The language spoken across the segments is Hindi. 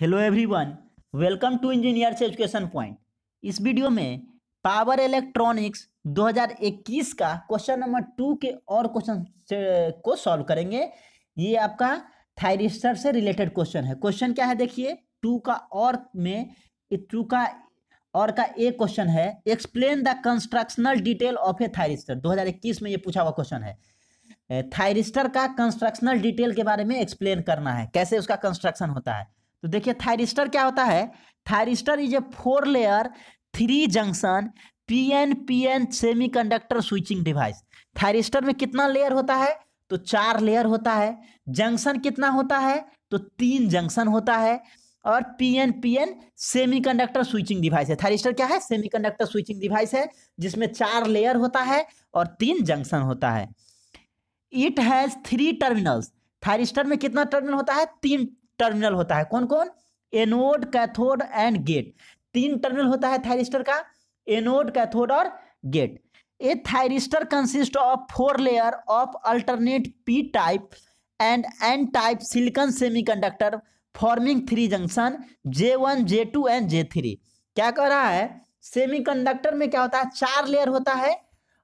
Hello everyone welcome to engineers education point इस वीडियो में पावर इलेक्ट्रॉनिक्स 2021 का क्वेश्चन नंबर टू के और क्वेश्चन को सॉल्व करेंगे। ये आपका थायरिस्टर से रिलेटेड क्वेश्चन है। क्वेश्चन क्या है देखिए? टू का और में टू का और का एक क्वेश्चन है। Explain the constructional detail of a thyristor 2021 में ये पूछा हुआ क्वेश्चन है। थायरिस्टर का कंस्ट्रक्शनल डिटेल के बारे में एक्सप्लेन करना है। कैसे उसका कंस्ट्रक्शन होता है? तो देखिए थायरिस्टर क्या होता है? Thyristor is a four layer three junction P N P N semiconductor switching device thyristor में कितना लेयर होता है? तो चार लेयर होता है। जंक्शन कितना होता है? तो तीन जंक्शन होता है। और P N P N semiconductor switching device है थायरिस्टर क्या है? सेमी कंडक्टर स्विचिंग डिवाइस है, जिसमें चार लेयर होता है और तीन जंक्शन होता है। It has three terminals thyristor में कितना टर्मिनल होता है? तीन टर्मिनल होता है। कौन कौन? Anode, cathode and gate. तीन टर्मिनल होता है थायरिस्टर का, एनोड, कैथोड और gate. A thyristor consist of four layer of alternate P type and N type silicon semiconductor forming three junction J one J two and J three क्या कह रहा है? सेमीकंडक्टर में क्या होता है? चार लेयर होता है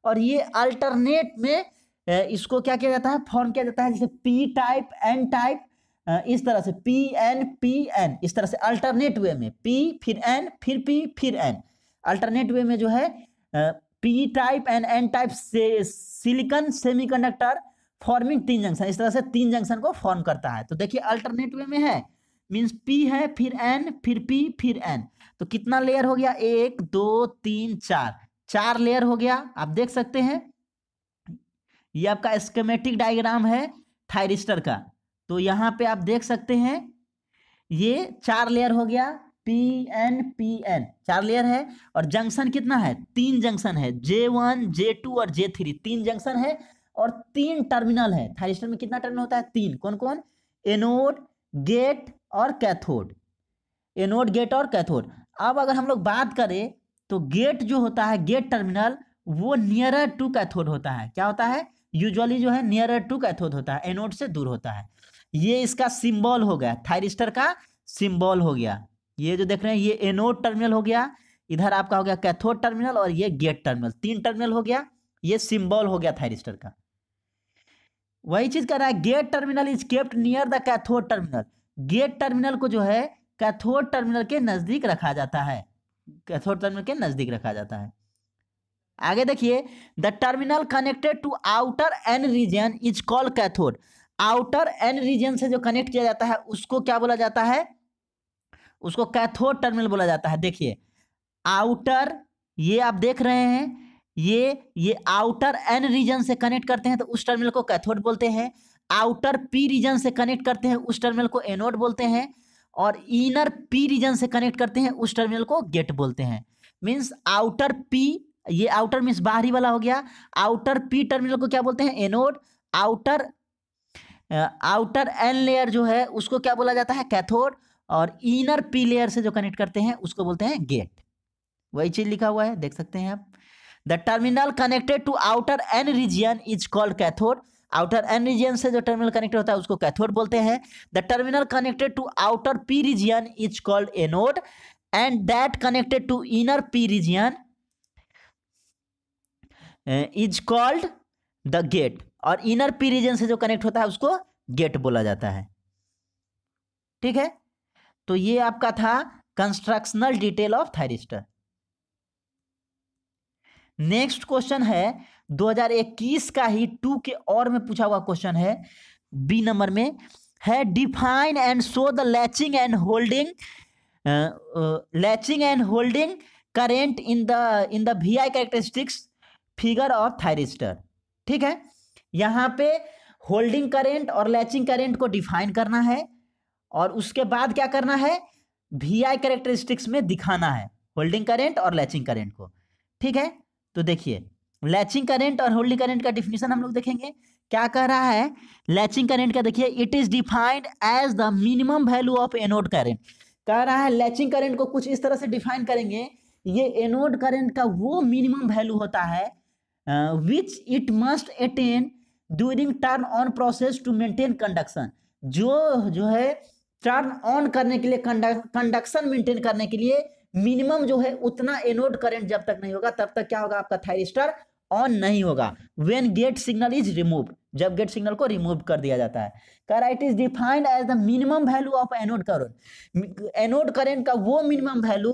और ये अल्टरनेट में इसको क्या किया जाता है? फॉर्म किया जाता है जैसे पी टाइप एन टाइप इस तरह से पी एन पी एन इस तरह से अल्टरनेट वे में पी फिर एन फिर पी फिर एन अल्टरनेट वे में जो है P type and N type से सिलिकन सेमीकंडक्टर फॉर्मिंग तीन जंक्शन इस तरह से तीन जंक्शन को फॉर्म करता है। तो देखिए अल्टरनेट वे में है मीन्स पी है, फिर एन फिर पी फिर एन तो कितना लेयर हो गया? एक, दो, तीन, चार। चार लेयर हो गया, आप देख सकते हैं। ये आपका स्केमेटिक डायग्राम है थायरिस्टर का। तो यहाँ पे आप देख सकते हैं, ये चार लेयर हो गया पी एन पी एन चार लेयर है, और जंक्शन कितना है? तीन जंक्शन है जे वन जे टू और जे थ्री तीन जंक्शन है, और तीन टर्मिनल है। थायरिस्टर में कितना टर्मिनल होता है? तीन। कौन कौन? एनोड गेट और कैथोड एनोड गेट और कैथोड अब अगर हम लोग बात करें तो गेट जो होता है गेट टर्मिनल वो नियरर टू कैथोड होता है। क्या होता है? यूजुअली जो है नियरर टू कैथोड होता है एनोड से दूर होता है। ये इसका सिंबल हो गया थायरिस्टर का सिंबल हो गया। ये जो देख रहे हैं, ये एनोड टर्मिनल हो गया, इधर आपका हो गया कैथोड टर्मिनल और ये गेट टर्मिनल, तीन टर्मिनल हो गया, ये सिंबल हो गया थायरिस्टर का। वही चीज़ कर रहा है, gate terminal is kept near the cathode terminal. Gate terminal को जो है, कैथोड टर्मिनल के नज़दीक रखा जाता है। कैथोड टर्मिनल के नज़दीक रखा जाता है। आगे देखिए, the terminal connected to outer N region is called cathode. Outer N region से जो कनेक्ट किया जाता है, उसको क्या बोला जाता है? उसको कैथोड टर्मिनल बोला जाता है। देखिए, आउटर, ये आप देख रहे हैं, ये ये आउटर एन रीजन से कनेक्ट करते हैं तो उस टर्मिनल को कैथोड बोलते हैं। आउटर पी रीजन से कनेक्ट करते हैं, उस टर्मिनल को एनोड बोलते हैं। और इनर पी रीजन से कनेक्ट करते हैं, उस टर्मिनल को गेट बोलते हैं। मीन्स आउटर पी, ये आउटर मीन्स बाहरी वाला हो गया। आउटर पी टर्मिनल को क्या बोलते हैं? Anode. Outer outer N layer जो है, उसको क्या बोला जाता है? कैथोड और इनर पी लेयर से जो कनेक्ट करते हैं, उसको बोलते हैं गेट वही चीज़ लिखा हुआ है, देख सकते हैं आप। The terminal connected to outer N region is called cathode outer N region से जो टर्मिनल कनेक्टेड होता है, उसको कैथोड बोलते हैं। The terminal connected to outer P region is called anode and that connected to inner P region is called the gate और इनर पी रीजन से जो कनेक्ट होता है, उसको गेट बोला जाता है। ठीक है? तो ये आपका था constructional detail of thyristor next question है 2021 का ही टू के और में पूछा हुआ क्वेश्चन है। बी नंबर में है define and show the latching and holding latching and holding current in the in the V I characteristics figure of thyristor ठीक है? यहाँ पे होल्डिंग करेंट और लैचिंग करेंट को डिफाइन करना है और उसके बाद क्या करना है? वी आई करेक्टरिस्टिक्स में दिखाना है होल्डिंग करेंट और लैचिंग करेंट को। ठीक है? तो देखिए लैचिंग करेंट और होल्डिंग करेंट का डिफिनेशन हम लोग देखेंगे। क्या कह रहा है? लैचिंग करेंट का देखिए it is defined as the minimum value of anode current कह रहा है लैचिंग करेंट को कुछ इस तरह से डिफाइन करेंगे। ये एनोड करेंट का वो मिनिमम वैल्यू होता है which it must attain during turn on process to maintain conduction जो जो है टर्न ऑन करने के लिए कंडक्शन मेंटेन करने के लिए मिनिमम जो है, उतना एनोड करंट जब तक नहीं होगा, तब तक क्या होगा आपका थायरिस्टर ऑन नहीं होगा। When gate signal is remove जब गेट सिग्नल को रिमूव कर दिया जाता है। करा it is defined as the minimum value of anode current anode current का वो minimum value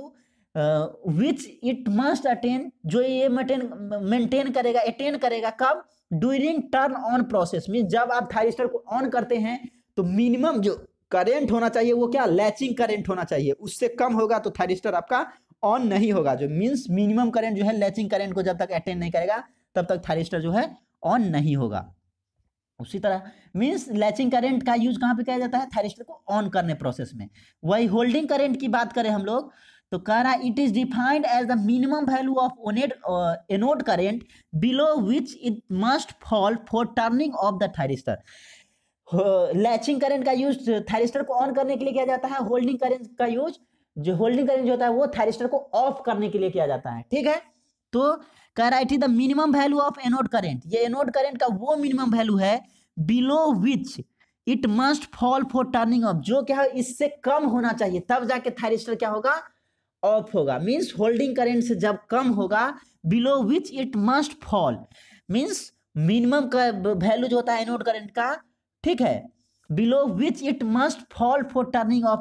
which it must attain जो ये मेंटेन मेंटेन करेगा अटेन करेगा, कब? During turn on process mean जब आप थायरिस्टर को ऑन करते हैं तो मिनिमम जो करेंट होना चाहिए, वो क्या? लैचिंग करेंट होना चाहिए। उससे कम होगा तो थायरिस्टर आपका ऑन नहीं होगा। जो मीन्स मिनिमम करेंट जो है लैचिंग करेंट को जब तक अटेंड नहीं करेगा, तब तक थायरिस्टर जो है ऑन नहीं होगा। उसी तरह मीन्स लैचिंग करंट का यूज़ कहाँ पे किया जाता है? थायरिस्टर को ऑन करने प्रोसेस में। वही होल्डिंग करंट की बात करें हम लोग तो कह रहा है it is defined as the minimum value of anode anode current below which it must fall for turning off the thyristor latching current का यूज़ थायरिस्टर को ऑन करने के लिए किया जाता है होल्डिंग करंट का यूज़ जो होल्डिंग करंट जो होता है, वो थायरिस्टर को ऑफ़ करने के लिए किया जाता है, ठीक है? तो कह रहा है it is the minimum value of anode current ये एनोड करंट का वो मिनिमम वैल्यू है below which it must fall for turning off जो क्या है, इससे कम होना चाहिए, तब जाके थायरिस्टर क्या होगा? ऑफ़ होगा। मीन्स होल्डिंग करेंट से जब कम होगा below which it must fall means minimum का वैल्यू जो होता है एनोड करेंट का, ठीक है? Below which it must fall for turning off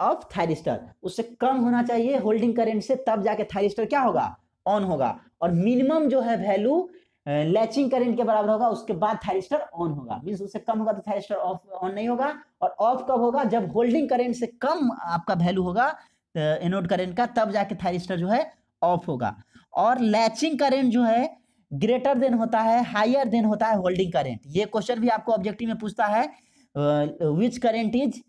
off thyristor उससे कम होना चाहिए होल्डिंग करेंट से, तब जाके थायरिस्टर क्या होगा? ऑन होगा। और मिनिमम जो है वैल्यू लैचिंग करंट के बराबर होगा, उसके बाद थायरिस्टर ऑन होगा। मीन्स उससे कम होगा तो थायरिस्टर ऑफ़ ऑन नहीं होगा। और ऑफ़ कब होगा? जब होल्डिंग करंट से कम आपका वैल्यू होगा एनोड करंट का, तब जाके थायरिस्टर जो है ऑफ़ होगा। और लैचिंग करेंट जो है ग्रेटर देन होता है हायर देन होता है होल्डिंग करेंट ये क्वेश्चन भी आपको ऑब्जेक्टिव में पूछता है which current is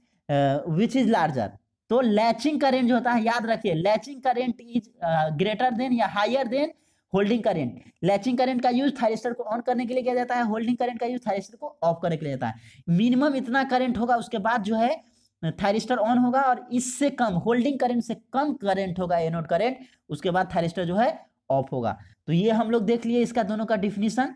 which is larger तो लैचिंग करेंट जो होता है, याद रखिए latching current is greater than या higher than holding current latching current का यूज़ थायरिस्टर को ऑन करने के लिए किया जाता है होल्डिंग करेंट का यूज़ थायरिस्टर को ऑफ़ करने के लिए जाता है। मिनिमम इतना करेंट होगा, उसके बाद जो है थायरिस्टर ऑन होगा और इससे कम होल्डिंग करंट से कम करंट होगा एनोड करंट उसके बाद थायरिस्टर जो है ऑफ़ होगा। तो ये हम लोग देख लिए इसका दोनों का डिफिनीशन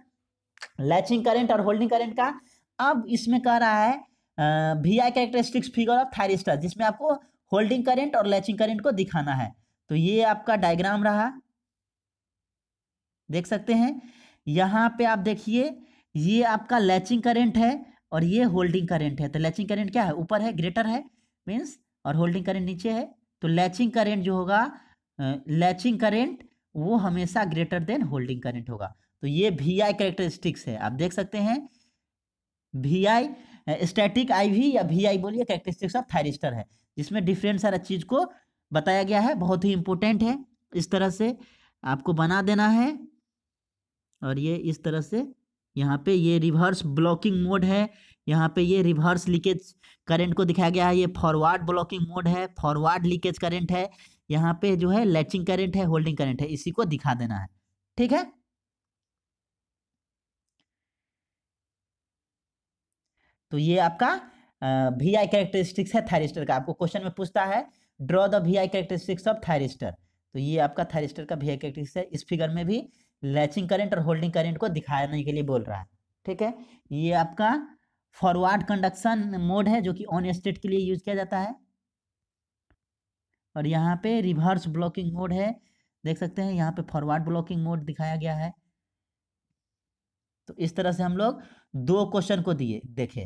लैचिंग करंट और होल्डिंग करंट का। अब इसमें कह रहा है V I characteristics figure of thyristor जिसमें आपको होल्डिंग करंट और लैचिंग करंट को दिखाना है। तो ये आपका डायग्राम रहा। देख सकते हैं? यहाँ पे आप देखिए, ये आपका लैचिंग करंट है और ये होल्डिंग करंट है तो लैचिंग करंट क्या है? ऊपर है, ग्रेटर है मीन्स और होल्डिंग करंट नीचे है तो लैचिंग करंट जो होगा लैचिंग करंट वो हमेशा ग्रेटर देन होल्डिंग करंट होगा। तो ये वी आई कैरेक्टरिस्टिक्स है, आप देख सकते हैं। V I static I V या वी आई बोलिए कैरेक्टरिस्टिक्स ऑफ़ थायरिस्टर है, जिसमें डिफरेंट सारा चीज़ को बताया गया है, बहुत ही इंपॉर्टेंट है। इस तरह से आपको बना देना है, और ये इस तरह से यहाँ पे ये रिवर्स ब्लॉकिंग मोड है। यहाँ पे ये रिवर्स लीकेज करंट को दिखाया गया है। ये फॉरवर्ड ब्लॉकिंग मोड है। फॉरवर्ड लीकेज करंट है। यहाँ पे जो है लैचिंग करंट है होल्डिंग करंट है। इसी को दिखा देना है। ठीक है? तो ये आपका वी आई कैरेक्टरिस्टिक्स है थायरिस्टर का। आपको क्वेश्चन में पूछता है draw the V I characteristics of thyristor तो ये आपका थायरिस्टर का वी आई कैरेक्टरिस्टिक्स है। इस फिगर में भी लैचिंग करंट और होल्डिंग करंट को दिखाने के लिए बोल रहा है। ठीक है? ये आपका फॉरवर्ड कंडक्शन मोड है जो कि ऑन स्टेट के लिए यूज़ किया जाता है। और यहाँ पे रिवर्स ब्लॉकिंग मोड है। देख सकते हैं, यहाँ पे फॉरवर्ड ब्लॉकिंग मोड दिखाया गया है। तो इस तरह से हम लोग दो क्वेश्चन को दिए। देखे,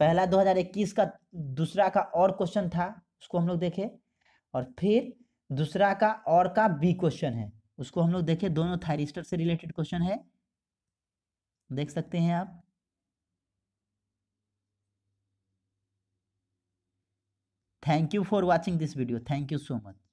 पहला 2021 का, दूसरा का और क्वेश्चन था, उसको हम लोग देखे। और फिर दूसरा का और का बी क्वेश्चन है। उसको हम लोग देखें, दोनों थायरिस्टर से रिलेटेड क्वेश्चन है। देख सकते हैं आप। Thank you for watching this video thank you so much